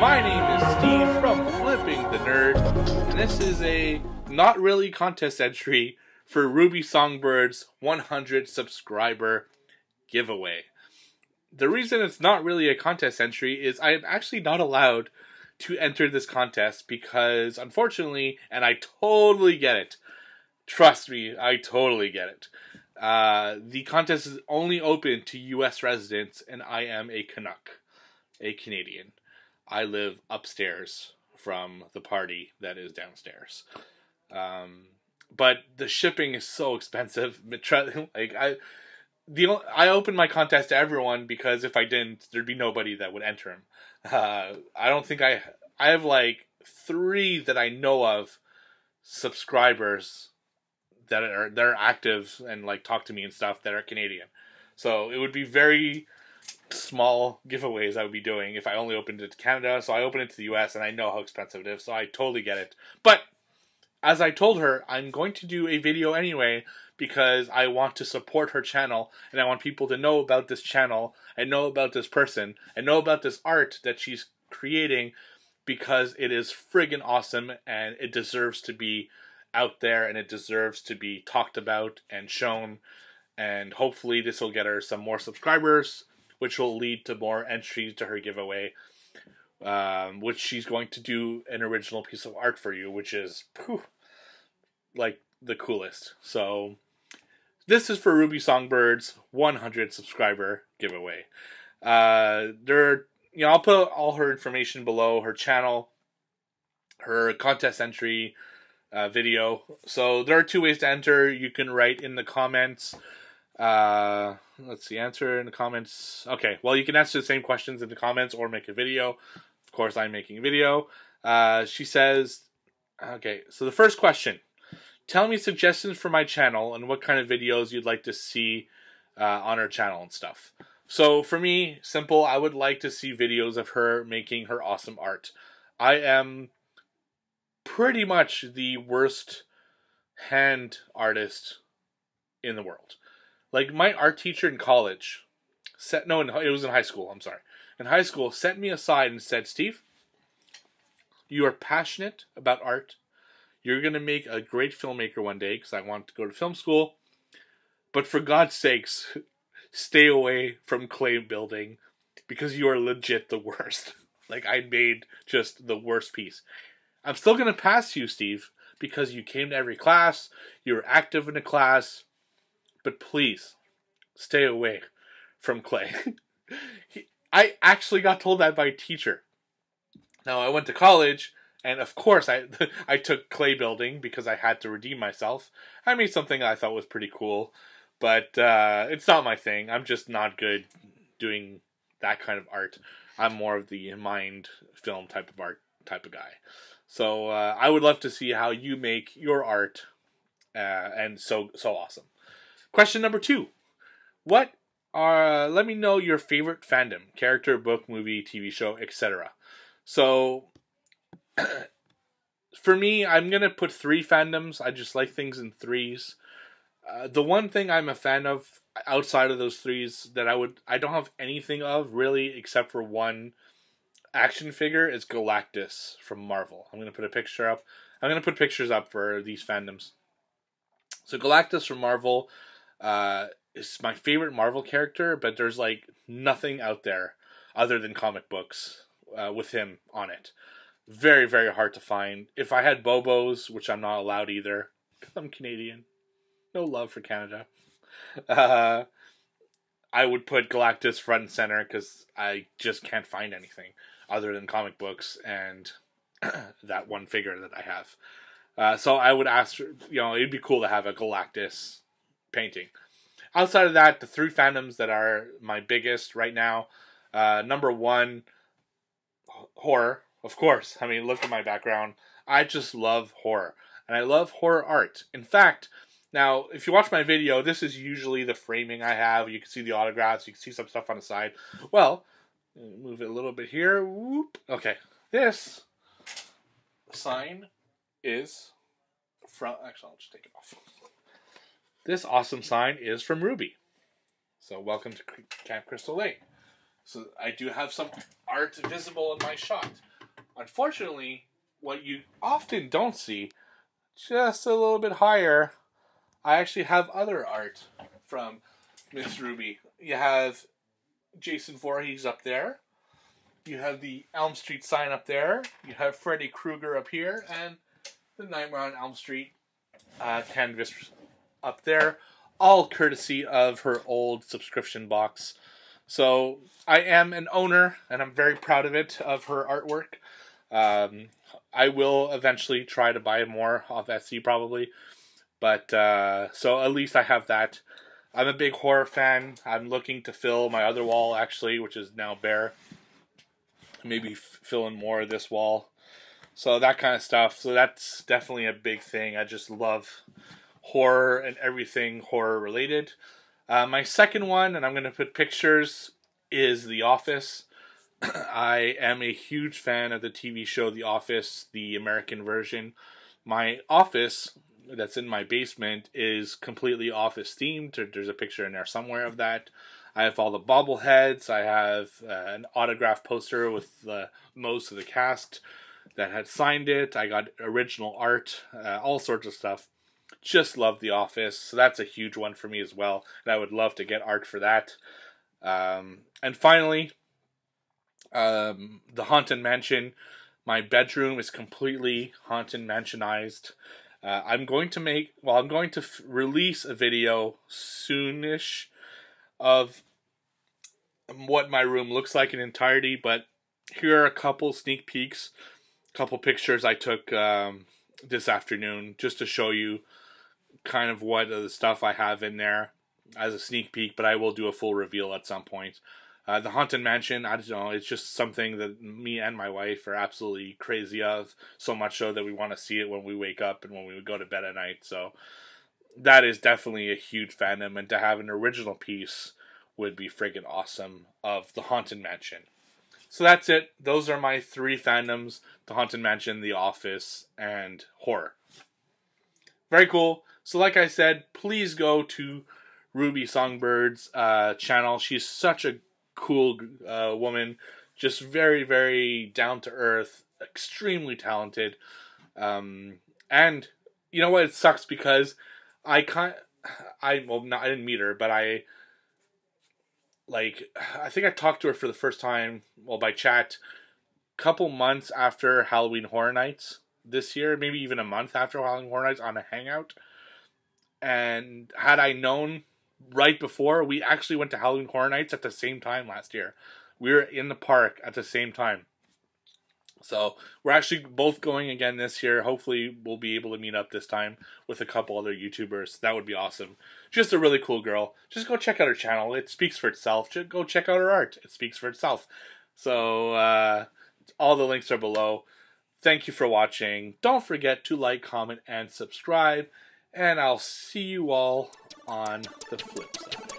My name is Steve from Flipping the Nerd, and this is a not really contest entry for Ruby Songbird's 100 subscriber giveaway. The reason it's not really a contest entry is I am actually not allowed to enter this contest because, unfortunately, and I totally get it, trust me, I totally get it. Uh, the contest is only open to U.S. residents, and I am a Canuck, a Canadian. I live upstairs from the party that is downstairs. Um, but the shipping is so expensive. Like I, the only, I opened my contest to everyone because if I didn't, there'd be nobody that would enter them. Uh, I don't think I I have like three that I know of subscribers that are that are active and like talk to me and stuff that are Canadian. So it would be very small giveaways I would be doing if I only opened it to Canada. So I opened it to the US and I know how expensive it is, so I totally get it. But as I told her, I'm going to do a video anyway because I want to support her channel and I want people to know about this channel and know about this person and know about this art that she's creating because it is friggin' awesome and it deserves to be out there and it deserves to be talked about and shown. And hopefully, this will get her some more subscribers, which will lead to more entries to her giveaway. Um, which she's going to do an original piece of art for you, which is whew, like the coolest. So, this is for Ruby Songbird's 100 subscriber giveaway. Uh, there, you know, I'll put all her information below her channel, her contest entry, uh, video. So there are two ways to enter. You can write in the comments. Uh, let's see, answer in the comments. Okay, well, you can answer the same questions in the comments or make a video. Of course, I'm making a video. Uh, she says, okay, so the first question Tell me suggestions for my channel and what kind of videos you'd like to see uh, on her channel and stuff. So for me, simple, I would like to see videos of her making her awesome art. I am pretty much the worst hand artist in the world. Like my art teacher in college set no, it was in high school. I'm sorry. In high school, set me aside and said, "Steve, you are passionate about art. You're gonna make a great filmmaker one day because I want to go to film school. But for God's sakes, stay away from clay building because you are legit the worst. like I made just the worst piece." I'm still going to pass you, Steve, because you came to every class, you were active in the class, but please stay away from clay. I actually got told that by a teacher. Now, I went to college, and of course, I I took clay building because I had to redeem myself. I made something I thought was pretty cool, but uh, it's not my thing. I'm just not good doing that kind of art. I'm more of the mind film type of art type of guy. So uh, I would love to see how you make your art, uh, and so so awesome. Question number two: What are? Let me know your favorite fandom, character, book, movie, TV show, etc. So. for me, I'm gonna put three fandoms. I just like things in threes. Uh, the one thing I'm a fan of outside of those threes that I would I don't have anything of really except for one action figure is Galactus from Marvel. I'm going to put a picture up. I'm going to put pictures up for these fandoms. So Galactus from Marvel uh, is my favorite Marvel character, but there's like nothing out there other than comic books uh, with him on it. Very, very hard to find. If I had Bobos, which I'm not allowed either, because I'm Canadian, no love for Canada. Uh, I would put Galactus front and center because I just can't find anything other than comic books and that one figure that I have. Uh, so I would ask, you know, it'd be cool to have a Galactus painting. Outside of that, the three fandoms that are my biggest right now, uh, number one, horror, of course. I mean, look at my background. I just love horror, and I love horror art. In fact, now if you watch my video, this is usually the framing I have. You can see the autographs, you can see some stuff on the side. Well, Move it a little bit here. Whoop. Okay. This sign is from. Actually, I'll just take it off. This awesome sign is from Ruby. So, welcome to Camp Crystal Lake. So I do have some art visible in my shot. Unfortunately, what you often don't see, just a little bit higher, I actually have other art from Miss Ruby. You have Jason Voorhees up there. You have the Elm Street sign up there. You have Freddy Krueger up here, and the Nightmare on Elm Street uh, canvas up there. All courtesy of her old subscription box. So I am an owner, and I'm very proud of it, of her artwork. Um, I will eventually try to buy more off Etsy, probably. But uh, so at least I have that. I'm a big horror fan. I'm looking to fill my other wall actually, which is now bare. Maybe fill in more of this wall. So that kind of stuff. So that's definitely a big thing. I just love horror and everything horror related. Uh, my second one, and I'm going to put pictures, is The Office. I am a huge fan of the TV show The Office, the American version. My office that's in my basement is completely office themed. There's a picture in there somewhere of that. I have all the bobbleheads. I have uh, an autograph poster with most of the cast that had signed it. I got original art, uh, all sorts of stuff. Just love The Office. So that's a huge one for me as well. And I would love to get art for that. Um, and finally, um, the Haunted Mansion. My bedroom is completely Haunted Mansionized. Uh, I'm going to make, well, I'm going to release a video soonish of what my room looks like in entirety, but here are a couple sneak peeks, a couple pictures I took um, this afternoon just to show you kind of what the stuff I have in there as a sneak peek, but I will do a full reveal at some point. Uh, the Haunted Mansion, I don't know, it's just something that me and my wife are absolutely crazy of, so much so that we want to see it when we wake up and when we go to bed at night. So that is definitely a huge fandom, and to have an original piece would be friggin' awesome of the Haunted Mansion. So that's it. Those are my three fandoms The Haunted Mansion, The Office, and horror. Very cool. So, like I said, please go to Ruby Songbird's uh, channel. She's such a cool uh, woman, just very, very down to earth, extremely talented. Um, and you know what? It sucks because I can't. I well, not, I didn't meet her, but I like I think I talked to her for the first time, well, by chat, couple months after Halloween Horror Nights this year, maybe even a month after Halloween Horror Nights on a hangout. And had I known right before, we actually went to Halloween Horror Nights at the same time last year. We were in the park at the same time. So we're actually both going again this year. Hopefully, we'll be able to meet up this time with a couple other YouTubers. That would be awesome. Just a really cool girl. Just go check out her channel. It speaks for itself. Just go check out her art. It speaks for itself. So uh, all the links are below. Thank you for watching. Don't forget to like, comment, and subscribe. And I'll see you all on the flip side.